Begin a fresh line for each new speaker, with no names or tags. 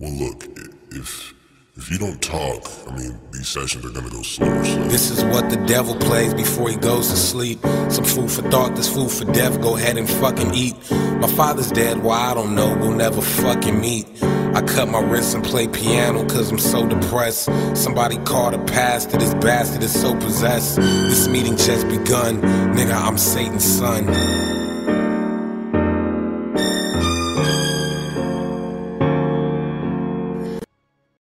Well, look, if if you don't talk, I mean, these sessions are gonna go slower. So
This is what the devil plays before he goes to sleep. Some food for thought, this food for death. Go ahead and fucking eat. My father's dead, why I don't know. We'll never fucking meet. I cut my wrists and play piano cause I'm so depressed. Somebody called a pastor, this bastard is so possessed. This meeting just begun. Nigga, I'm Satan's son.